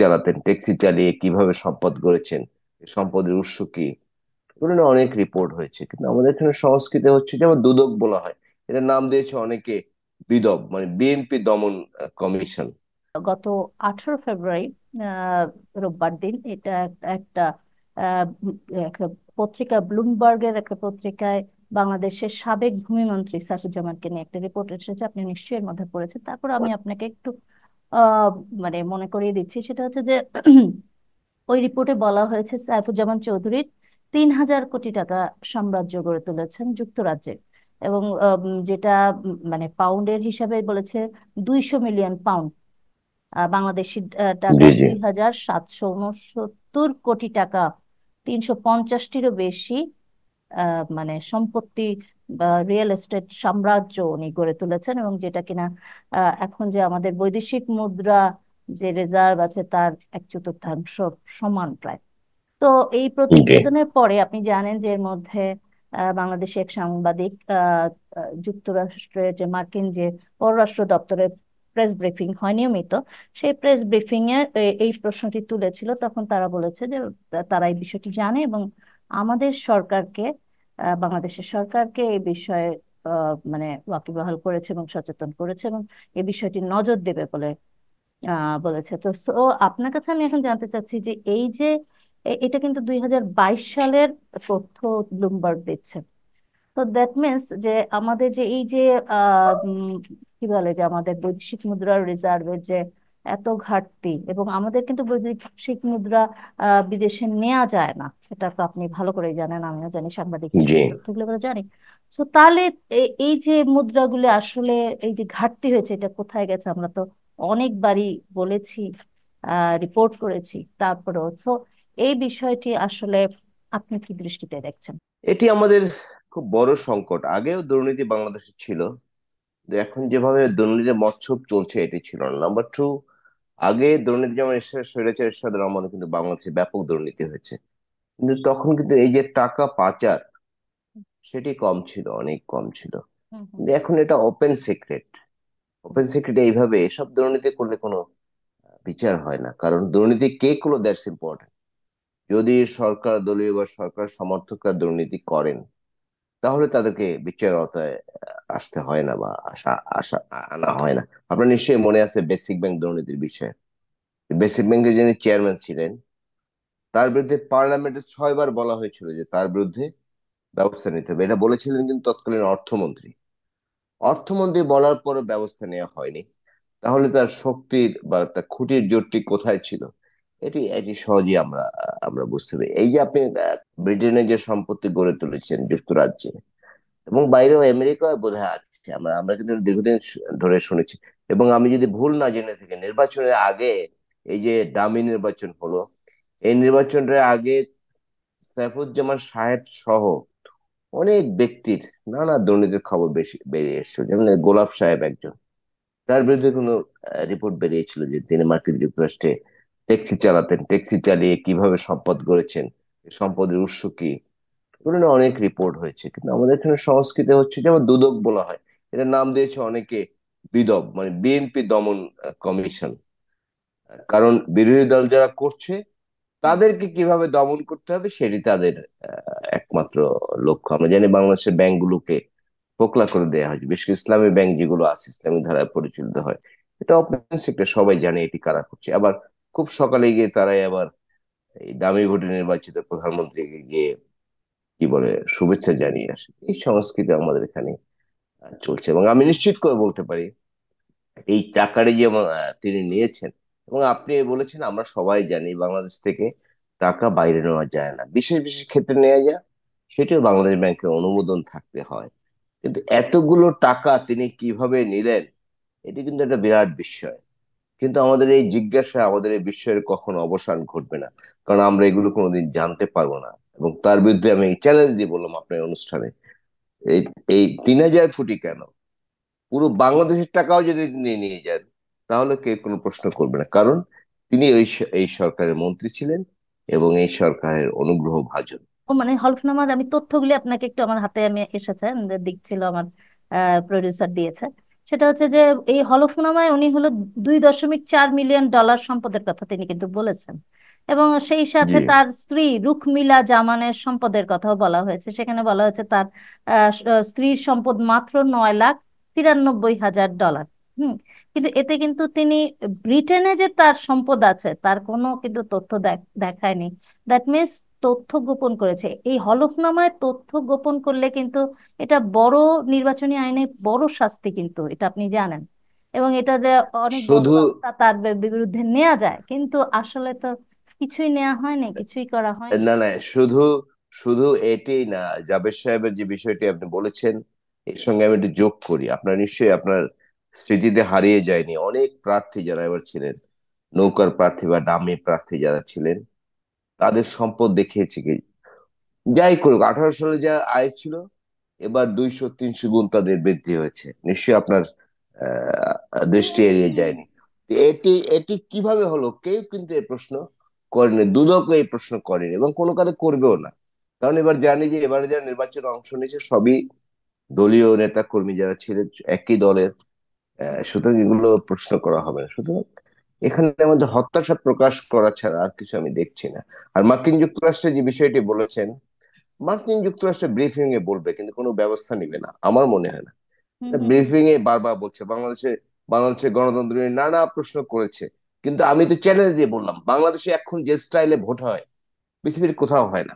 চালাতেন ট্যাক্সি চালিয়ে কীভাবে সম্পদ গড়েছেন সম্পদের উৎস কি? এগুলো অনেক রিপোর্ট হয়েছে। কিন্তু আমাদের এখানে সংস্কৃতি হচ্ছে যেমন দুদক বলা হয় এটা নাম দিয়েছে অনেকে বিদব মানে বিএনপি দমন কমিশন। গত আঠারো ফেব্রুয়ারি রোববার দিন এটা একটা একটা পত্রিকা ব্লুমবার্গের একটা পত্রিকায় বাংলাদেশের সাবেক ভূমিমন্ত্রী সাইফুজ্জামানকে নিয়ে একটা রিপোর্ট এসেছে আপনি নিশ্চয়ই এর মধ্যে পড়েছেন। তারপর আমি আপনাকে একটু মানে মনে করিয়ে দিচ্ছি সেটা হচ্ছে যে ওই রিপোর্টে বলা হয়েছে সাইফুজ্জামান চৌধুরীর তিন হাজার কোটি টাকা সাম্রাজ্য গড়ে তুলেছেন যুক্তরাজ্যে এবং যেটা মানে পাউন্ডের হিসাবে বলেছে দুইশো মিলিয়ন পাউন্ড। বাংলাদেশি টাকা দুই হাজার সাতশো উনসত্তর কোটি টাকা তিনশো পঞ্চাশটিরও বেশি মানে সম্পত্তি রিয়েল এস্টেট সাম্রাজ্য উনি গড়ে তুলেছেন এবং যেটা কিনা এখন যে আমাদের বৈদেশিক মুদ্রা যে রিজার্ভ আছে তার এক চতুর্থাংশ সমান প্রায়। তো এই প্রতিবেদনের পরে আপনি জানেন যে এর মধ্যে বাংলাদেশে এক সাংবাদিক যুক্তরাষ্ট্রের যে মার্কিন যে পররাষ্ট্র দপ্তরের প্রেস ব্রিফিং হয় নিয়মিত সেই প্রেস ব্রিফিং এ এই প্রশ্নটি তুলেছিল। তখন তারা বলেছে যে তারা এই বিষয়টি জানে এবং আমাদের সরকারকে বাংলাদেশের সরকারকে এই বিষয়ে মানে ওয়াকিবহাল করেছে এবং সচেতন করেছে এবং এই বিষয়টি নজর দেবে বলে বলেছে। তো, সো, আপনার কাছে আমি এখন জানতে চাচ্ছি যে এই যে এটা কিন্তু দুই হাজার বাইশ সালের তথ্য ব্লুমবার্গ দিচ্ছে। তো দ্যাট মিনস যে আমাদের যে এই যে কি বলে যে আমাদের বৈদেশিক মুদ্রার রিজার্ভের যে এত ঘাটতি এবং আমাদের কিন্তু বৈদেশিক মুদ্রা বিদেশে নেওয়া যায় না। সেটা তো আপনি ভালো করে জানেন আমিও জানি সাংবাদিক হিসেবে জানি। তো তাহলে এই যে মুদ্রাগুলো আসলে এই যে ঘাটতি হয়েছে এটা কোথায় গেছে? আমরা তো অনেকবারই বলেছি রিপোর্ট করেছি তারপরেও। তো এই বিষয়টি আসলে আপনি কি দৃষ্টিতে দেখছেন? এটি আমাদের খুব বড় সংকট। আগেও দুর্নীতি বাংলাদেশে ছিল। এখন যেভাবে দুর্নীতির মৎসব চলছে এটি ছিল না। নাম্বার টু আগে দুর্নীতি যেমন স্বৈরাচার এরশাদ রহমানে কিন্তু বাংলাদেশে ব্যাপক দুর্নীতি হয়েছে। কিন্তু তখন কিন্তু এই যে টাকা পাচার সেটি কম ছিল অনেক কম ছিল। কিন্তু এখন এটা ওপেন সিক্রেট ওপেন সিক্রেট এইভাবে এসব দুর্নীতি করলে কোনো বিচার হয় না। কারণ দুর্নীতি কে করল দ্যাটস ইম্পর্টেন্ট যদি সরকার দলীয় বা সরকার সমর্থকরা দুর্নীতি করেন তাহলে তাদেরকে বিচার আওতায় আসতে হয় না বা আসা আসা, আনা হয় না। আপনার নিশ্চয়ই মনে আছে বেসিক ব্যাংক দুর্নীতির বিষয়ে। বেসিক ব্যাংকের যিনি চেয়ারম্যান ছিলেন, তার বিরুদ্ধে পার্লামেন্টে ছয়বার বলা হয়েছিল যে তার বিরুদ্ধে ব্যবস্থা নিতে হবে। এটা বলেছিলেন কিন্তু তৎকালীন অর্থমন্ত্রী। অর্থমন্ত্রী বলার পরও ব্যবস্থা নেওয়া হয়নি। তাহলে তার শক্তির বা তার খুঁটির জোরটি কোথায় ছিল? এটি এটি সহজেই আমরা আমরা বুঝতে পারি। এই যে আপনি ব্রিটেনে যে সম্পত্তি গড়ে তুলেছেন যুক্তরাজ্যে এবং বাইরেও আমেরিকায় বোধ হয় আছে, আমরা আমরা কিন্তু দীর্ঘদিন ধরে শুনেছি এবং আমি যদি ভুল না জেনে থাকি, নির্বাচনের আগে এই যে ডামি নির্বাচন হলো, এই নির্বাচনের আগে সাইফুজ্জামান সাহেব সহ অনেক ব্যক্তির নানা দুর্নীতির খবর বেশি, বেরিয়ে এসছে যেমন গোলাপ সাহেব একজন, তার বিরুদ্ধে কোনো রিপোর্ট বেরিয়েছিল যে তিনি মার্কিন যুক্তরাষ্ট্রে ট্যাক্সি চালাতেন, ট্যাক্সি চালিয়ে কীভাবে সম্পদ গড়েছেন সম্পদের উৎস কি? অনেক রিপোর্ট হয়েছে। কিন্তু আমাদের এখানে সংস্কৃতি হচ্ছে যেমন দুদক বলা হয়। এটা নাম দিয়েছে অনেকে বিদব মানে বিএনপি দমন কমিশন। কারণ বিরোধী দল যারা করছে, তাদেরকে কীভাবে দমন করতে হবে সেটি তাদের একমাত্র লক্ষ্য। আমরা জানি বাংলাদেশের ব্যাংকগুলোকে ফোকলা করে দেওয়া হয় বিশেষ করে ইসলামী ব্যাংক যেগুলো আছে, ইসলামী ধারায় পরিচালিত হয়। এটা ওপেন সেক্টর সবাই জানে এটি কারা করছে। আবার খুব সকালে গিয়ে তারাই আবার এই দামি ভোটে নির্বাচিত প্রধানমন্ত্রীকে গিয়ে কি বলে শুভেচ্ছা জানিয়ে আসে। এই সংস্কৃতি আমাদের এখানে চলছে এবং আমি নিশ্চিত করে বলতে পারি এই টাকাটি যে তিনি নিয়েছেন এবং আপনি বলেছেন আমরা সবাই জানি বাংলাদেশ থেকে টাকা বাইরে নেওয়া যায় না। বিশেষ বিশেষ ক্ষেত্রে নেওয়া যায় সেটিও বাংলাদেশ ব্যাংকের অনুমোদন থাকতে হয়। কিন্তু এতগুলো টাকা তিনি কীভাবে নিলেন, এটি কিন্তু একটা বিরাট বিষয়। কিন্তু আমাদের এই জিজ্ঞাসা আমাদের এই বিষয়ের কখনো অবসান ঘটবে না। কারণ আমরা এগুলো কোনোদিন জানতে পারব না। এবং তার বিরুদ্ধে আমি চ্যালেঞ্জ দিয়ে বললাম আপনার অনুষ্ঠানে। এই এই তিন হাজার ফুটি কেন? পুরো বাংলাদেশের টাকাও যদি নিয়ে নিয়ে যান, তাহলে কেউ কোনো প্রশ্ন করবে না। কারণ তিনি ওই এই সরকারের মন্ত্রী ছিলেন এবং এই সরকারের অনুগ্রহ ভাজন। মানে হলফনামার আমি তথ্যগুলি আপনাকে একটু আমার হাতে আমি এসেছে দিক ছিল আমার প্রডিউসার দিয়েছে। সেটা হচ্ছে যে এই হলফনামায় উনি হলো দুই দশমিক চার মিলিয়ন ডলার সম্পদের কথা তিনি কিন্তু বলেছেন। এবং সেই সাথে তার স্ত্রী রুকমিলা জামানের সম্পদের কথাও বলা হয়েছে। সেখানে বলা হয়েছে তার আহ, স্ত্রীর সম্পদ মাত্র নয় লাখ তিরানব্বই হাজার ডলার। হুম কিন্তু এতে কিন্তু তিনি ব্রিটেনে যে তার সম্পদ আছে তার কোনো কিন্তু তথ্য দেখ- দেখায়নি। দ্যাট মিনস তথ্য গোপন করেছে। এই হলফনামায় তথ্য গোপন করলে কিন্তু এটা বড় নির্বাচনী আইনে বড় শাস্তি কিন্তু এটা আপনি জানেন। এবং এটা অনেক তার বিরুদ্ধে নেওয়া যায়। কিন্তু আসলে তো কিছুই নেওয়া হয়নি কিছুই করা হয়নি। না না শুধু শুধু এটাই না জাবেদ সাহেবের যে বিষয়টি আপনি বলেছেন এর সঙ্গে আমি একটু যোগ করি। আপনার নিশ্চয়ই আপনার স্মৃতিতে হারিয়ে যায়নি। অনেক প্রার্থী যারা এবার ছিলেন নৌকার প্রার্থী বা ডামি প্রার্থী যারা ছিলেন তাদের সম্পদ দেখিয়েছে কি? যাই করুক, আঠারো সালে যা আয় ছিল, এবার দুইশো, তিনশো গুণ তাদের বৃদ্ধি হয়েছে। নিশ্চয়ই আপনার দৃষ্টি এড়িয়ে যায়নি। এটি এটি কীভাবে হলো? কেউ কিন্তু এই প্রশ্ন করেনি, দুদকও এই প্রশ্ন করেনি, এবং কোনো কারও করবেও না। কারণ এবার জানি যে, এবারে যারা নির্বাচনে অংশ নিয়েছে, সবই দলীয় নেতা কর্মী যারা ছিলেন, একই দলের সুতরাং এগুলো প্রশ্ন করা হবে না। সুতরাং এখানে আমাদের হতাশা প্রকাশ করা ছাড়া আর কিছু আমি দেখছি না। আর মার্কিন যুক্তরাষ্ট্রে যে বিষয়টি বলেছেন মার্কিন যুক্তরাষ্ট্র ব্রিফিং এ বলবে কিন্তু কোনো ব্যবস্থা নিবে না আমার মনে হয় না। ব্রিফিং এ বারবার বলছে বাংলাদেশে বাংলাদেশের গণতন্ত্র নিয়ে নানা প্রশ্ন করেছে। কিন্তু আমি তো চ্যালেঞ্জ দিয়ে বললাম বাংলাদেশে এখন যে স্টাইলে ভোট হয় পৃথিবীর কোথাও হয় না।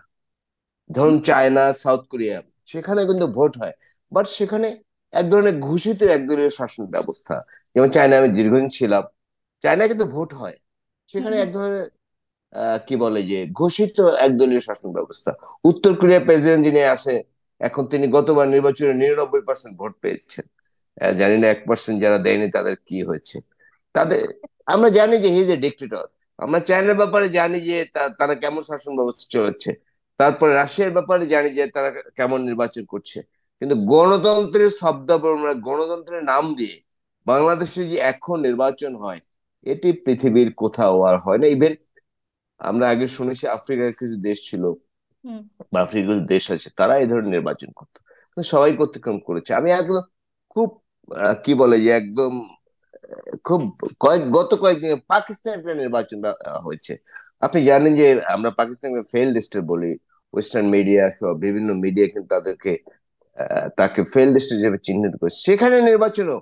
ধরুন চায়না সাউথ কোরিয়া সেখানে কিন্তু ভোট হয়। বাট সেখানে এক ধরনের ঘোষিত একদলীয় শাসন ব্যবস্থা। যেমন চায়না আমি দীর্ঘদিন ছিলাম চায়নায় কিন্তু ভোট হয়। সেখানে এক ধরনের কি বলে যে ঘোষিত একদলীয় শাসন ব্যবস্থা। উত্তর কোরিয়ার প্রেসিডেন্ট যিনি আছে এখন তিনি গতবার নির্বাচনে নিরানব্বই পার্সেন্ট ভোট পেয়েছেন। জানি না এক পার্সেন্ট যারা দেয়নি তাদের কি হয়েছে। তাদের আমরা জানি যে হি ইজ এ ডিক্টেটর। আমরা চায়নার ব্যাপারে জানি যে তারা কেমন শাসন ব্যবস্থা চলেছে। তারপরে রাশিয়ার ব্যাপারে জানি যে তারা কেমন নির্বাচন করছে। কিন্তু গণতন্ত্রের শব্দ গণতন্ত্রের নাম দিয়ে বাংলাদেশে যে এখন নির্বাচন হয় এটি পৃথিবীর কোথাও আর হয় না। ইভেন আমরা আগে শুনেছি আফ্রিকার কিছু দেশ ছিল বা আফ্রিকার কিছু দেশ আছে তারা এই ধরনের নির্বাচন করতো। সবাই অতিক্রম করেছে। আমি একদম খুব কি বলে যে একদম খুব কয়েক গত কয়েকদিন পাকিস্তান একটা নির্বাচন হয়েছে। আপনি জানেন যে আমরা পাকিস্তানকে ফেল লিস্টে বলি ওয়েস্টার্ন মিডিয়া সব বিভিন্ন মিডিয়া কিন্তু তাদেরকে আহ, তাকে ফেল লিস্টে হিসেবে চিহ্নিত করে সেখানে নির্বাচনও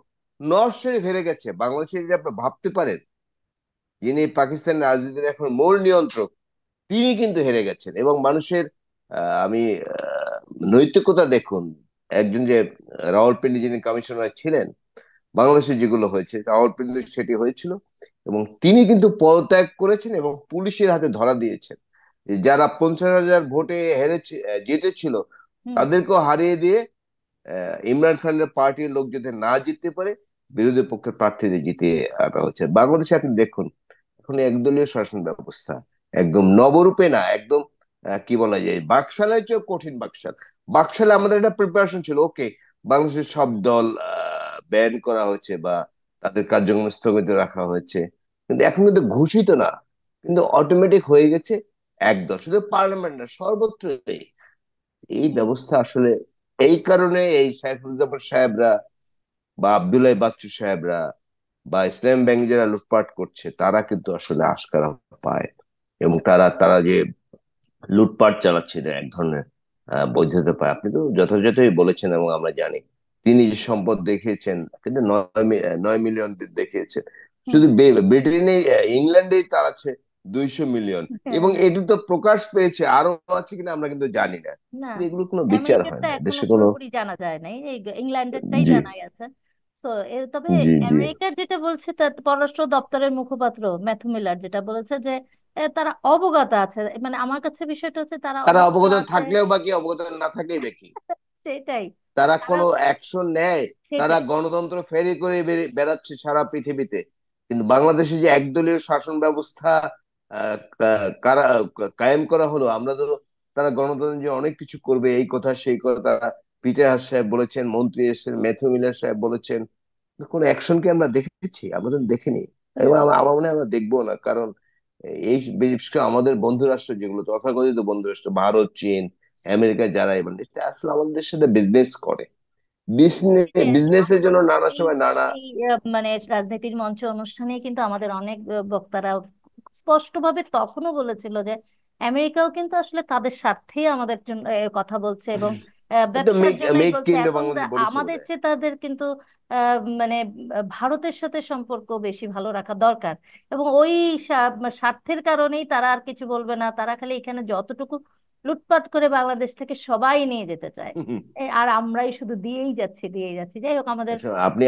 শরীফ হেরে গেছে। বাংলাদেশের যদি আপনি ভাবতে পারেন যিনি পাকিস্তানের রাজনীতির এখন মূল নিয়ন্ত্রক তিনি কিন্তু হেরে গেছেন। এবং মানুষের আমি নৈতিকতা দেখুন একজন যে রাওয়ালপিন্ডি যিনি কমিশনার ছিলেন বাংলাদেশে যেগুলো হয়েছে রাওয়ালপিন্ডি সেটি হয়েছিল। এবং তিনি কিন্তু পদত্যাগ করেছেন এবং পুলিশের হাতে ধরা দিয়েছেন। যারা পঞ্চাশ হাজার ভোটে হেরে জিতেছিল তাদেরকেও হারিয়ে দিয়ে আহ, ইমরান খানের পার্টির লোক যাতে না জিততে পারে বিরোধী পক্ষের প্রার্থীদের জিতিয়ে হচ্ছে বাংলাদেশে আপনি দেখুন, এখন একদলীয় শাসন ব্যবস্থা, একদম নবরূপে না, একদম কি বলা যায়, বাকশালের চেয়েও কঠিন বাকশাল। বাকশালে আমাদের একটা প্রিপারেশন ছিল, ওকে, বাংলাদেশের সব দল ব্যান করা হয়েছে বা তাদের কার্যক্রম স্থগিত রাখা হয়েছে। কিন্তু এখন কিন্তু ঘোষিত না, কিন্তু অটোমেটিক হয়ে গেছে একদল শুধু পার্লামেন্ট না, সর্বত্রই। এই ব্যবস্থা আসলে এই কারণে এই সাইফুজ্জামান সাহেবরা বা আবদুল্লাহ বাচ্চু সাহেবরা বা ইসলাম ব্যাংক যারা লুটপাট করছে তারা কিন্তু আসলে আশকারা পায় এবং তারা তারা যে লুটপাট চালাচ্ছে এটা এক ধরনের বৈধতা পায়। আপনি তো যথাযথই বলেছেন এবং আমরা জানি। তিনি যে সম্পদ দেখিয়েছেন কিন্তু নয় মিলিয়ন দেখিয়েছেন শুধু ব্রিটেনে ইংল্যান্ডেই তার আছে দুইশো মিলিয়ন। এবং এটি তো প্রকাশ পেয়েছে আরও আছে কিনা আমরা কিন্তু জানি না। না। কিন্তু এগুলো কোনো বিচার হয় না। দেশে কোনো জানা যায় গ- ইংল্যান্ডেরটাই জানা গেছে তো তবে জি জি। আমেরিকার যেটা বলছে তা পররাষ্ট্র দপ্তরের মুখপাত্র ম্যাথু মিলার যেটা বলেছে যে এ, তারা অবগত আছে। মানে আমার কাছে বিষয়টা হচ্ছে তারা তারা অবগত অবগত আছে। থাকলেও বাকি অবগত না থাকলেই বাকি সেটাই। তারা তারা কোনো অ্যাকশন নেয় তারা সেটাই গণতন্ত্র ফেরি করে বেরে- বেড়াচ্ছে সারা পৃথিবীতে। কিন্তু বাংলাদেশে যে একদলীয় শাসন ব্যবস্থা আহ, কা- কারা কায়েম করা হলো আমরা তো তারা গণতন্ত্র যে অনেক কিছু করবে এই কথা সেই কথা পিটার হাস সাহেব বলেছেন মন্ত্রী এসেছেন ম্যাথু মিলার সাহেব বলেছেন কোনো অ্যাকশন কি আমরা দেখেছি? আমরা তো দেখিনি। এবং আমার মনে হয় আমরা দেখব না কারণ এই বিশেষ করে আমাদের বন্ধু রাষ্ট্র যেগুলো তথাকথিত বন্ধু রাষ্ট্র ভারত চীন আমেরিকা যারা এবার এটা আসলে আমাদের সাথে বিজনেস করে। বিজনেসের জন্য নানা সময় নানা মানে রাজনীতির মঞ্চ অনুষ্ঠানে কিন্তু আমাদের অনেক বক্তারা স্পষ্টভাবে তখনও বলেছিল যে আমেরিকাও কিন্তু আসলে তাদের স্বার্থেই আমাদের জন্য কথা বলছে এবং আমাদের চেয়ে তাদের কিন্তু মানে ভারতের সাথে সম্পর্ক বেশি ভালো রাখা দরকার। এবং ওই স্বার্থের কারণেই তারা আর কিছু বলবে না। তারা খালি এখানে যতটুকু লুটপাট করে বাংলাদেশ থেকে সবাই নিয়ে যেতে চায়। আর আমরাই শুধু দিয়েই যাচ্ছি দিয়েই যাচ্ছি। যাই হোক আমাদের আপনি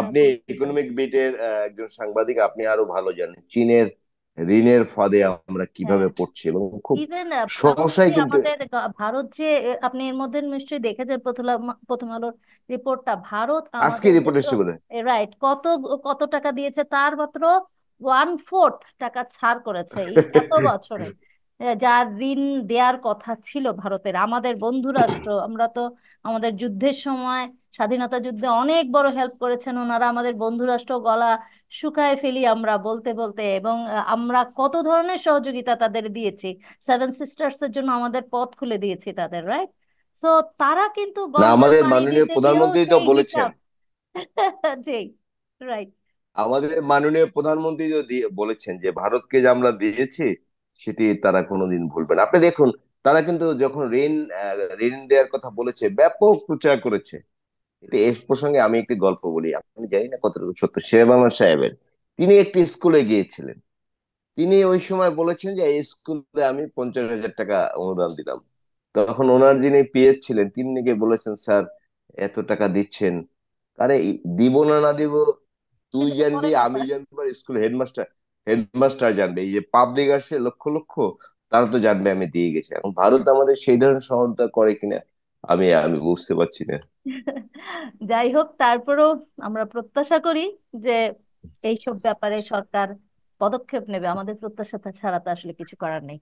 আপনি ইকোনমিক বিটের একজন সাংবাদিক আপনি আরও ভালো জানেন। চীনের ঋণের ফাঁদে আমরা কীভাবে পড়ছি এবং খুব ইভেন সহসাই কিন্তু আমাদের ভারত যে আপনি এর মধ্যে নিশ্চয়ই দেখেছেন প্রথম প্রথম আলোর রিপোর্টটা। ভারত আজকে রিপোর্ট এসেছে বোধহয় রাইট কত কত টাকা দিয়েছে? তার মাত্র ওয়ান ফোর্থ টাকা ছাড় করেছে এত বছরে। যার ঋণ দেওয়ার কথা ছিল ভারতের। আমাদের বন্ধু রাষ্ট্র আমরা তো আমাদের যুদ্ধের সময় স্বাধীনতা যুদ্ধে অনেক বড় হেল্প করেছেন ওনারা। আমাদের বন্ধুরাষ্ট্র গলা শুকায় ফেলি আমরা বলতে বলতে। এবং আমরা কত ধরনের সহযোগিতা তাদের দিয়েছি। সেভেন সিস্টার্স এর জন্য আমাদের পথ খুলে দিয়েছি তাদের রাইট সো তারা কিন্তু আমাদের মাননীয় প্রধানমন্ত্রী তো বলেছেন। জি রাইট আমাদের মাননীয় প্রধানমন্ত্রী বলেছেন যে ভারতকে যে আমরা দিয়েছি সেটি তারা কোনোদিন ভুলবে না। আপনি দেখুন তারা কিন্তু যখন ঋণ ঋণ দেওয়ার কথা বলেছে ব্যাপক প্রচার করেছে। প্রসঙ্গে আমি একটি গল্প বলি আমি জানি না কতটুকু সত্য। শেরেবাংলা সাহেবের। তিনি একটি স্কুলে গিয়েছিলেন। তিনি ওই সময় বলেছেন যে এই স্কুলে আমি পঞ্চাশ হাজার টাকা অনুদান দিলাম। তখন ওনার যিনি পিএস ছিলেন তিনি নাকি বলেছেন স্যার এত টাকা দিচ্ছেন। আরে দিব না না দিব? তুই জানবি আমি জানব। স্কুল হেডমাস্টার হেডমাস্টার জানবে। এই যে পাবলিক আসছে লক্ষ লক্ষ তারা তো জানবে আমি দিয়ে গেছি। এখন ভারত আমাদের সেই ধরনের সহায়তা করে কিনা আমি আমি বুঝতে পারছি না। যাই হোক, তারপরও আমরা প্রত্যাশা করি যে এইসব ব্যাপারে সরকার পদক্ষেপ নেবে। আমাদের প্রত্যাশা ছাড়া তো আসলে কিছু করার নেই।